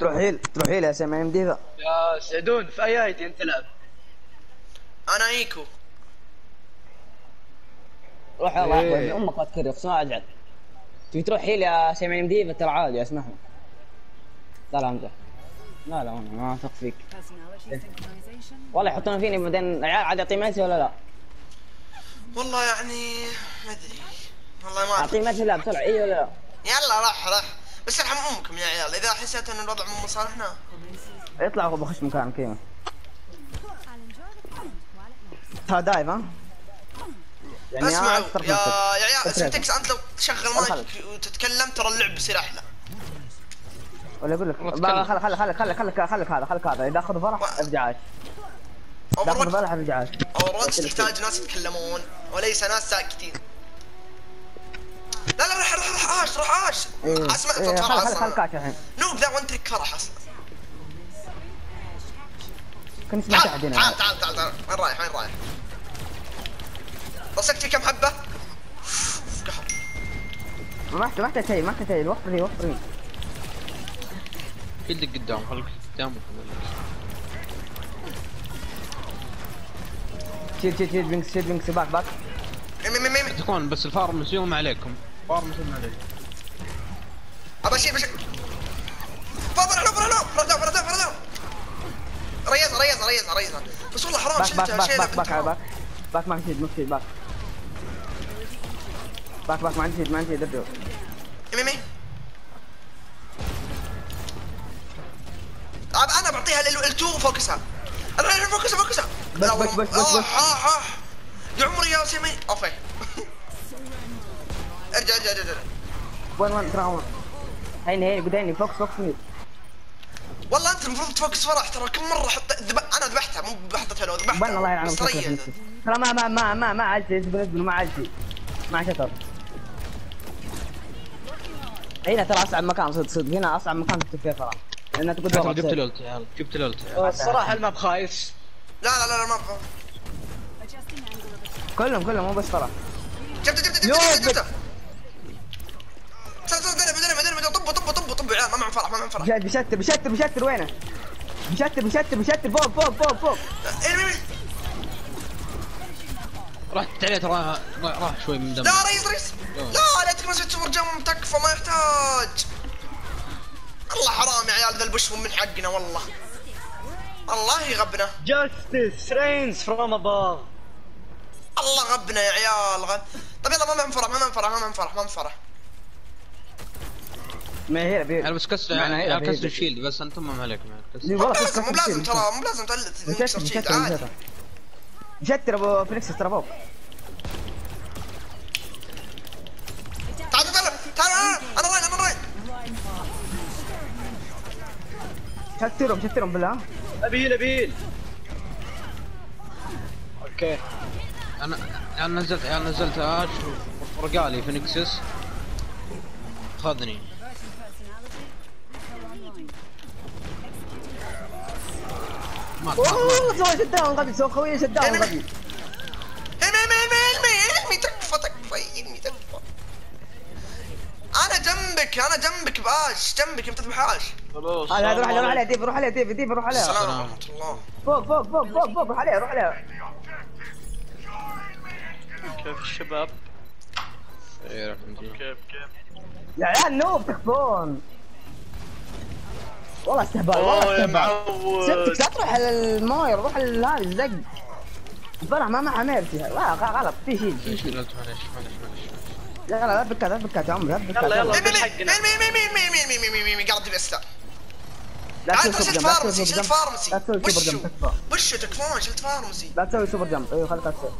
تروح heal تروح heal يا سامي ديفا يا سعدون في أي ايدي أنت تلعب أنا ايكو روح يلا. إيه. أحمد، أمك لا تكرر خصوصا اجعل تبي تروح heal يا سامي ديفا ترى عادي اسمعهم لا لا امزح لا لا أنا ما أثق فيك. والله يحطون فيني بعدين العيال عاد أعطيه ميسي ولا لا؟ والله يعني ما أدري. والله ما أعطيه ميسي لا؟ بسرعة. اي ولا لا؟ يلا راح راح. بس ارحم امكم يا عيال إذا حسيت إن الوضع مو مصالحنا اطلع مكان fun while it lasts. ها دايف ها؟ يعني اسمعوا يا. يا عيال سنتكس أنت لو تشغل مايك وتتكلم ترى اللعب بيصير أحلى. ولا أقول لك والله بقى تكلم. خل خل خل خل خلك خلك هذا خلك هذا. إذا أخذ فرح أرجع. عاش اذا أخذ فرح أرجع. عاش واتش تحتاج ناس يتكلمون وليس ناس ساكتين. عاش روح عاش. اسمع خل أصلا كاش الحين. نوب ذا وانت فرح أصلا كنت سمعت تعال تعال تعال تعال وين رايح وين رايح؟ رصقت في كم حبة؟ قهر ما ما احتاج شيء ما احتاج شيء وفر لي وفر لي. يدق قدام خليك قدام شيل شيل شيل بينكس شيل بينكس باك باك. تكون بس الفارم يوم عليكم. فارم يوم عليكم. ابى اشيل بشيل فاضل علو علو فردو فردو فردو ريزها ريزها ريزها ريزها بس والله حرام. باك شيلها باك باك باك باك ما عندي شيء باك. باك باك ما عندي ما عندي ميم أب- أنا بعطيها ال 2 فوكسها. الحين فوكسها فوكسها. بس- بس-. بس- بس- بس. آه، آه، آه. يا عمري يا سيمي. اوفي ارجع ارجع ارجع وين وين؟ ترى وين هيني هيني قدامي. فوكس فوكس ميد والله أنت المفروض تفوكس فرح ترى كم مرة حط ذب... أنا ذبحتها مو ذبحتها لو ذبحتها بنا الله. نفسي. ترى ما ما ما ما ما عاد شيء بالنسبة ما عاد شيء ما شطر. هنا ترى أصعب مكان صدق صدق. هنا أصعب مكان تكتب فيه فرح لأن تقول جبت. ال ult جبت ال ult. الصراحة ال map خايس لا لا لا attack. كلهم كلهم مو بس فرح جبته جبته يو، جبته طب طب طب طب يا عيال ما معهم فرح ما معهم فرح. بشتر بشتر بشتر بشتر. وينه؟ بشتر بشتر بشتر. فوق فوق فوق فوق. إيه،؟ رحت عليه ترى راح شوي من دم لا ريس ريس. لا لا تكمل super jump تكفى ما يحتاج. الله حرام يا عيال ذا البش من حقنا والله. الله يغبنا. جاستس رينز فروم اباف الله غبنا يا عيال غب طيب يلا ما معهم فرح ما معهم فرح ما معهم فرح ما معهم فرح. ما هي بي بس كسر يعني هي- كسر الشيلد بس أنتم ما عليكم يعني كسر لي مو والله لازم مو لازم. ترى مو لازم تكسر عادي. بشتر بشتر ابو فينيكس ترى فوق تعال تعال تعال أنا راين أنا راين شترهم شترهم بالله ابيل ابيل أوكي. أنا أنا نزلت أنا نزلت اش ورقالي فينيكسس خذني. اوه غبي غبي تكفى تكفى تكفى أنا جنبك أنا جنبك بآش جنبك انت تذبحاش خلاص هذا روح عليه روح عليه ديف روح عليه ديف ديف روح عليه. السلام ورحمة الله. فوق فوق فوق فوق فوق روح عليه روح عليه. كيف الشباب؟ راح نجي. كيف كيف؟ يا عيال نوب تكفون والله استهبال والله استهبال سبتك لا تروح على الماير روح على هذا الزق الفرح ما معها ميرتي لا غلط في شيء في شيء لا لا لا بكات لا بكات يا عمري لا بكات يلا، يلا. علمي بالحق علمي هنا. علمي علمي علمي علمي علمي علمي قاعد بيستا لا تسوي شلت جمب لا تسوي فارمسي سوبر شلت جمب لا تسوي سوبر فارمسي جمب تكفون شلت فارمسي لا تسوي سوبر جمب أيوه خليك تسوي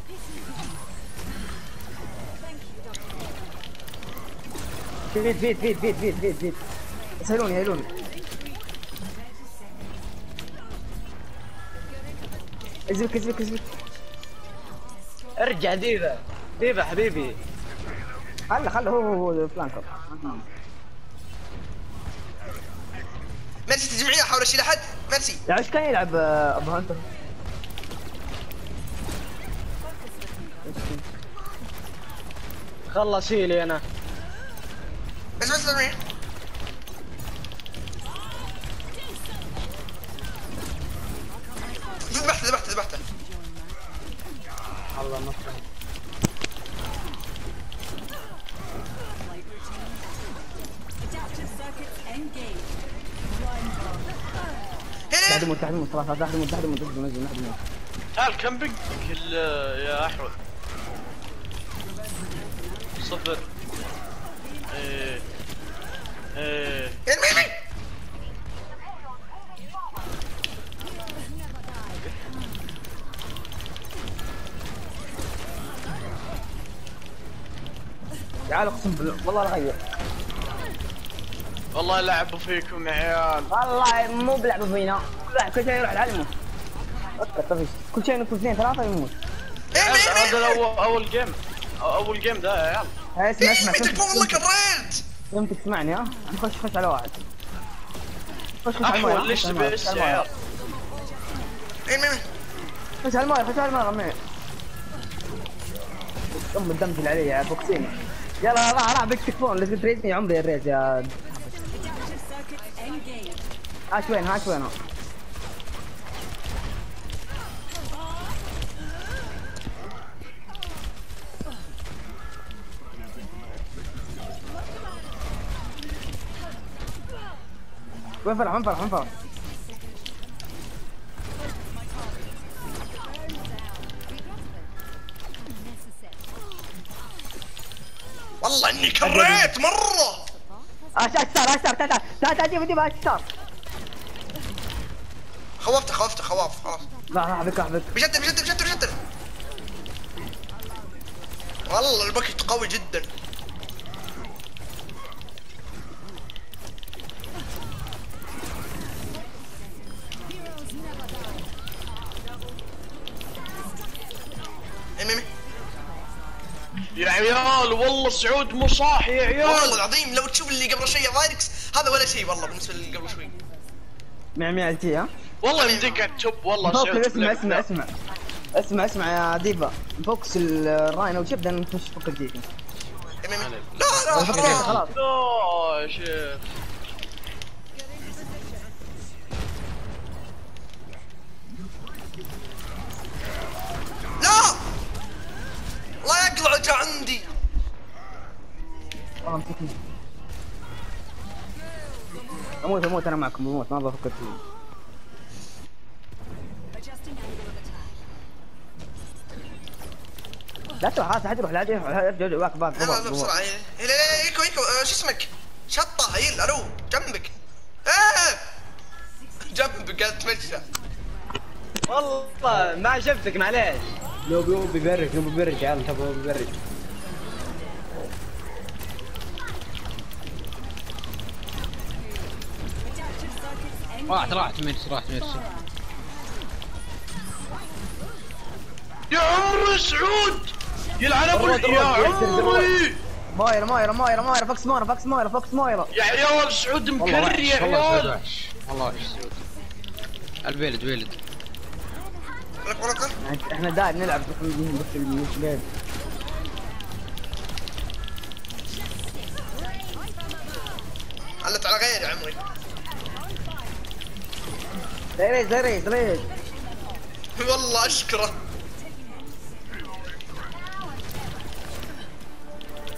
فيد فيد فيد فيد فيد فيد فيد هيلوني هيلوني ازبك ازبك ازبك ارجع ديفا ديفا حبيبي. خله خله هو هو فلانكر ميرسي تجمعيه احاول اشيل احد ميرسي يا إيش كان يلعب آه، أبو هانتر. خلص هيلي أنا. بس بس تجمعيه تحت يموت خلاص تحت يموت تحت يموت نزل نزل يموت تعال يا احمد صفر. إيه إيه تعال اقسم بالله والله لا اغير والله لعبوا فيكم يا عيال. والله مو بلعبه فينا. واحد كل شيء يروح طفش كل شيء نكون اثنين ثلاثة يموت. يا هذا اول أول جيم أول جيم ده يا عيال هاي اسمع اسمع تكفى والله كريت فهمتك اسمعني ها؟ خش خش على واحد. خش خش على المويه احول ليش خش يا على عيال خش على المويه خش على المويه رمي ام الدم اللي علي يا بوكسيني يلا راح راح بك تكفون. اللي تريدني يا عمري الريت يا هاش وين هاش وين؟ هو وين فرح وين فرح وين فرح والله إني كريت مرة. هاش ستار تعال تعال تعال تعال جيب جيب هاش ستار خوفته خوفته خواف خلاص. لا راح بك راح بك بجد بجد بجد بجد والله الباكت قوي جدا. عيال والله سعود مو صاحي يا والله عيال العظيم لو تشوف اللي قبل شوي فايركس هذا ولا شيء والله بالنسبة اللي قبل شوي. مع ميالتي ها؟ والله يمديك تشوب والله سعود اسمع اسمع اسمع. اسمع اسمع يا ديفا. فوكس الراين أو شيب نخش فوق يا ميمي لا لا حرام خلاص. لا يا شيخ لا الله يقلع جا عندي. والله مسكني أموت أموت أنا معكم أموت ما بفكر فيه لا تروح خلاص حد يروح لا يروح لا واقف واقف، يلا واقف. بسرعة هيل هيل هيل، إيكو إيكو آه، شو اسمك؟ شطة هيل ألو جنبك. إيه جنبك قاعد تمشى والله ما شفتك معليش. نوبي نوبي بيبرك نوبي بيبرك يا عيال تبغى بيبرك راحت راحت ميرسي راحت ميرسي يا عمري سعود! يلعن رواد، يا عمري! مايرا مايرا مايرا مايرا فوكس مايرا فوكس مايرا فوكس مايرا يا عيال سعود مكرر يا عيال. وحش والله وحش سعود. البيلد بيلد. لك ولك إحنا داير نلعب بس المشكلة علت على غير يا عمري ريز ريز ريز والله أشكره.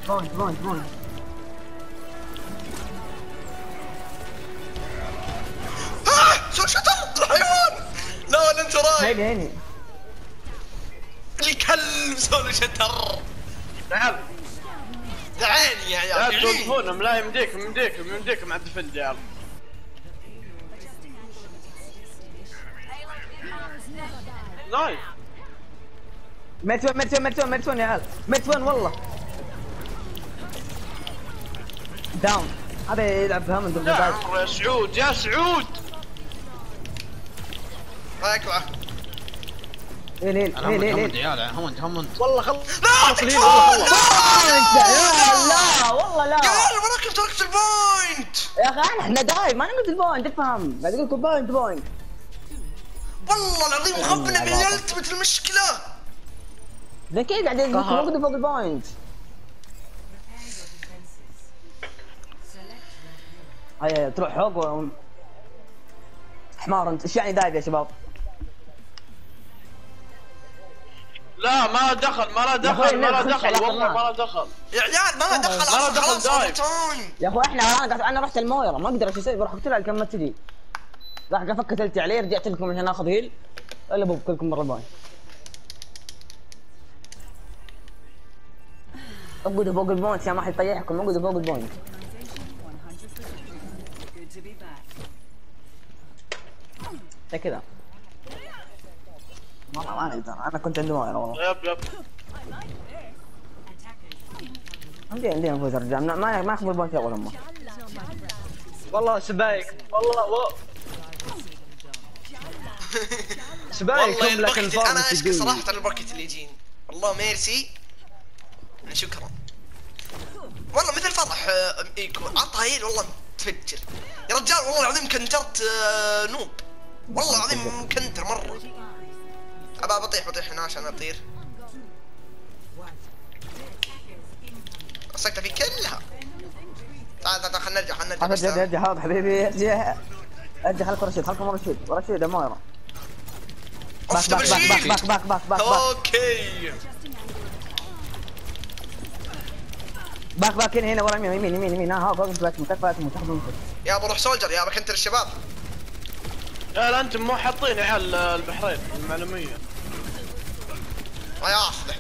بوينت بوينت بوينت. ها شو شطر الحيوان لا ولا انت رايح. هيني هيني الكلب سولو شتر. تعال دعاني يا لا عيال دعيني. توقفونهم لا يمديكم يمديكم يمديكم على الدفند يا عيال نايس. ميرتون ميرتون ميرتون ميرتون يا عيال. ميرتون والله. داون هذا يلعب هامند يا عمري يا سعود يا سعود. عيال همنت همنت والله لا! خلص تكفى لا لا والله! لا. يا عيال وراك تركت البوينت! يا أخي إحنا دايف ما نقول البوينت افهم قاعد أقول لكم بوينت بوينت. والله العظيم غبنا من الالتمت المشكلة. كذا قاعد أقول لكم فوق البوينت. هيا تروح فوق و... حمار انت. إيش يعني دايف يا شباب؟ لا ما دخل ما دخل ما دخل والله. ما له دخل. يا عيال ما دخل ما دخل دايف. يا أخوي إحنا أنا قاعد- أنا رحت المويره ما أقدر شو أسوي بروح اقتلها كم ما تجي راح فكت التي عليه رجعت لكم عشان آخذ هيل إلا ابو كلكم مرة باي أقعدوا فوق البوينت يا ما حد يطيحكم. أقعدوا فوق البوينت. زي كذا. والله ما أقدر. أنا كنت عندي مويره والله. يب يب. عندي عندي نفوذ رجال ما ما ما اخذ البوينت أول أمه. والله سبايك. والله و... سبايك والله الباكت أنا أشكي. صراحة على الباكت اللي يجيني والله ميرسي. شكرا. والله مثل فرح آه، ايكو عطها هيل والله تفجر يا رجال والله العظيم كنترت آه، نوب. والله العظيم مكنتر مرة. ابى بطيح بطيح هنا عشان أطير. مسكتها في كلها. تعال تعال خلينا نرجع خلينا نرجع. ارجع ارجع حاضر حبيبي. ارجع ارجع خلك رشيد خلكم رشيد رشيد يا مويره أوف باك دبل باك باك باك باك باك باك باك. أوكي. باك باك هنا هنا ورا يمين يمين يمين يمين. ها فوق مكان فلات تاخذ منك يا بروح سولجر يا بكنتر الشباب. لا لا أنتم مو حاطين يا عيال البحرين المعلوميه ما ياخذه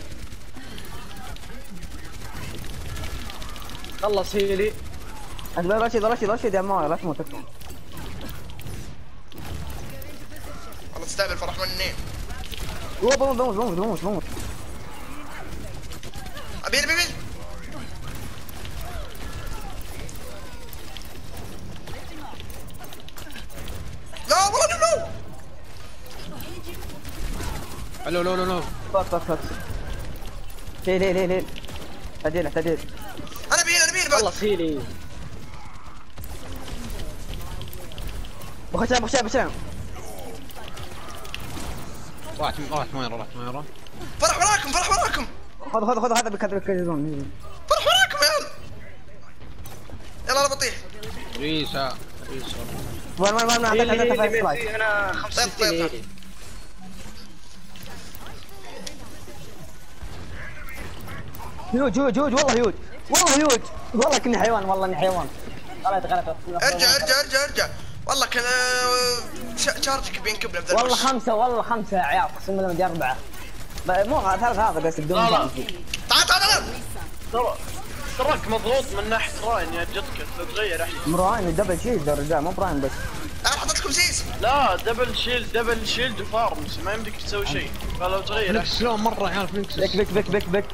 خلص هيلي رشيد رشيد رشيد يا مويره لا تموت. والله تستهبل فرح مني. هو بموت بموت بموت بموت بموت. أبيل أبيل لا والله نو ألو لو فك فك فك ليه ليه ليه ليه؟ تديل تديل أنا ابيل أنا بعد. خلص هيلي بخشام بخشام بخشام راحت راحت مايرة راحت مايرة فرح وراكم فرح وراكم. خذ خذ خذ هذا بكذب كذبون فرح وراكم يا عيال يلا أنا بطيح. ريسا ريسا. وين وين وين؟ هيلي أعطيك أعطيك. هيلي فايف سلايد ميسي هنا طيب 65 هيوج هيوج هيوج والله هيوج والله هيوج. والله كني حيوان والله إني حيوان. غلط غلط. ارجع ارجع ارجع ارجع. والله كان شا- شارجك بينكب له والله خمسة والله خمسة يا عيال قسم بالله أربعة. ب- مو ثلاث هذا بس بدون. تعال تعال تعال. تراك مضغوط من ناحية راين يا جدك تتغير إحنا. مراين ودبل شيلد يا رجال مو براين بس. أنا حطيت لكم سيس لا دبل شيلد دبل شيلد وفارمس ما يمديك تسوي شيء. فلو تغير احسن مرة يا عيال فليكس. بك بك بك بك بك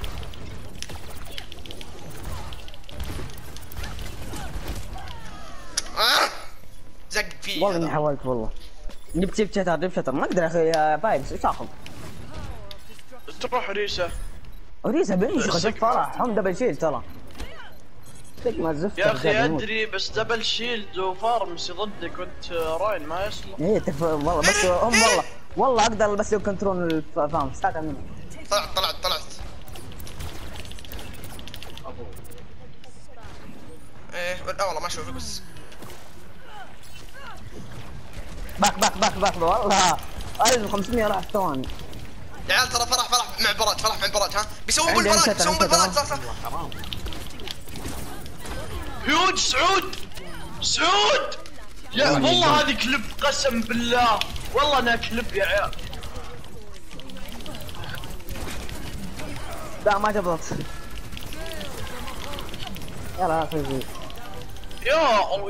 آه. زق فيه والله إني. حاولت والله. جبت جبت شتر جبت شتر ما أقدر يا أخي يا بايبس إيش أخذ؟ تروح ريسه وريسا بنش خشيت سك. فرح. هم دبل شيلد ترى. سكمة الزفت يا أخي. أدري بس دبل شيلد وفارمس ضدك وأنت راين ما يصلح. إيه تف... والله بس هم والله والله أقدر بس الفام أستاذ منه طلعت طلعت طلعت. إيه لا والله ما أشوفك بس. باك باك باك باك والله. 1500 راح ثواني يا عيال ترى فرح فرح. مع البراج فرح مع البراج ها. بيسوون أنت- بيسوون تمام. صح صح. حرام هيوج سعود. سعود. يا والله. هذه كلب قسم بالله. والله انها كلب يا عيال. لا ما جبرت. يلا يا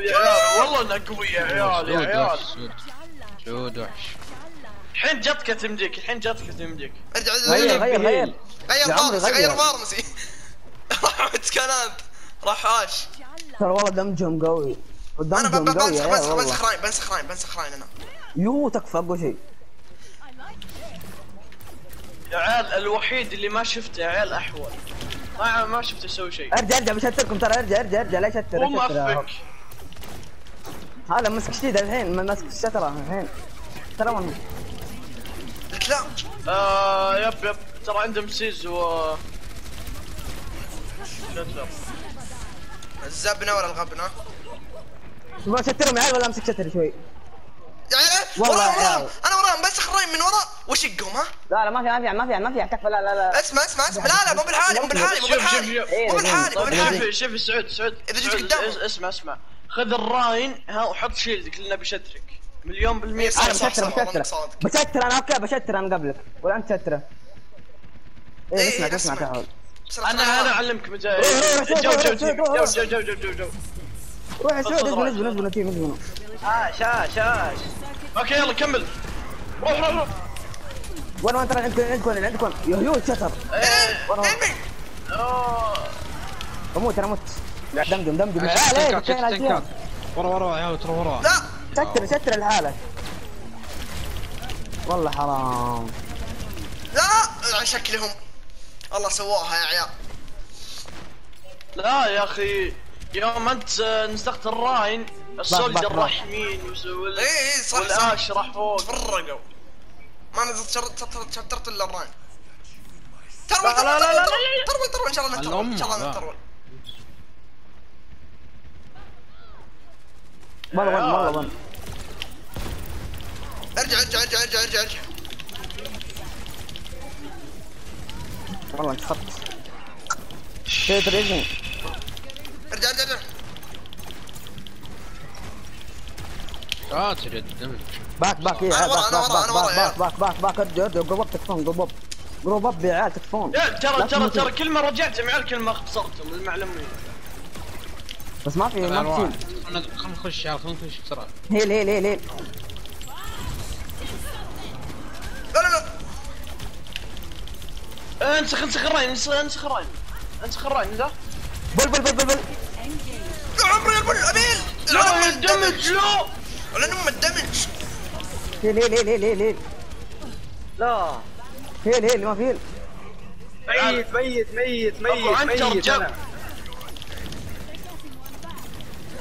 يا عيال. والله انها قوي يا عيال يا عيال. سعود وحش الحين جتك تمديك الحين جتك تمديك ارجع غير ارجع غير غير. غير. فارمسي غير. غير فارمسي راح سكانات راح هاش ترى والله دمجهم قوي. أنا بنسخ بنسخ بنسخ راين بنسخ راين بنسخ راين أنا. يو تكفى اقوى شيء. يا عيال الوحيد اللي ما شفته يا عيال احول ما ما شفته يسوي شيء. أرجع أرجع بشتركم ترى. أرجع أرجع أرجع. لا يشتر مو يشتر يا مفك هو. هذا مسك شديد الحين ما ماسك الشترة الحين. ترى من الكلام آه يب يب. ترى عندهم سيز و شتر. الزبنه ولا الغبنه ما شترهم يا عيال ولا أمسك شتر شوي. عيال والله وراهم. أنا وراهم بس راين من ورا وشقهم ها؟ لا لا ما في ما في ما في ما في. تكفى لا لا لا. اسمع اسمع اسمع. لا لا مو بالحالي مو بالحالي مو بالحالي مو بالحالي مو بالحالي. شوف شوف سعود سعود. إذا جيت. اس- اسمع اسمع. خذ الراين ها وحط شيلدك لنا بشترك مليون بالمية أنا بشتر بشتر. بشتر أنا أوكي بشتر أنا قبلك ولا أنت تشتره إيه، إيه اسمع اسمع. تعال أنا. أنا أعلمك روح، روح، جو جو روح، تيم. روح، روح. جو جو جو جو جو روح يا سعود رايك. اصبر اصبر نتيم اصبر عاش عاش عاش أوكي يلا كمل روح روح روح وين وين ترى عندكم عندكم عندكم يو شتر. إيه، أوه. أموت أنا أموت دمدم دمدم شفت لا شفت تنكات ورا ورا يا عيال ترى ورا. لا. شتر شتر الحالة والله حرام. لا. شكلهم. والله سووها يا عيال. لا يا أخي يوم أنت نزلت الراين السولجر راح يمين وال- اي اي صح والآش راح فوق تفرقوا. ما نزلت شرط شرط- شطرت الا الراين ترول لا، لا، لا، لا، لا، ترول ترول إن شاء الله نترول إن شاء الله الأم، والله ون والله ون ارجع ارجع ارجع ارجع ارجع ارجع. والله انت خط شتر إذن. ارجع ارجع ارجع. قاتل الدم باك باك ورا، باك باك باك باك باك باك باك. ارجع ارجع جروب أب تكفون جروب أب. جروب أب يا عيال تكفون. ترى ترى. ترى كل ما رجعت مع كل ما اختصرتم المعلومين بس ما في ما في خلنا نخش يا عيال خلنا نخش بسرعة. هيل هيل هيل هيل. لا لا لا. انسخ انسخ الراين انسخ انسخ الراين انسخ الراين ذا. بل بل بل بل بل. يا عمري يا البل ابيل لا الدمج لا ولا ام الدمج هيل هيل هيل هيل هيل. لا. هيل هيل ما في هيل. ميت ميت ميت ميت ميت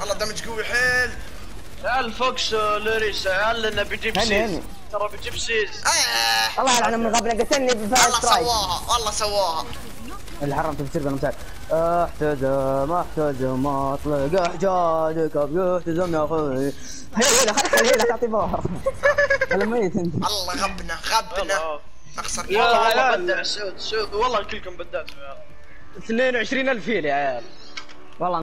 والله الدمج قوي حيل. عيال فوكس لوريس لنا بيجيب هني، سيز هني. ترى بيجيب سيز آه. الله يلعن من غبنا قتلني بفاير والله سواها والله سواها. اللي حرمت بتصير أنا مساعد احتزم احتزم اطلق احجادك بيحتزم يا أخوي. هيلا خلي هيلا تعطي باور أنا ميت. انت الله غبنا غبنا. نخسر. يا عيال. بدع سعود سعود والله كلكم بدعتوا يا عيال 22000 فيل يا عيال. والله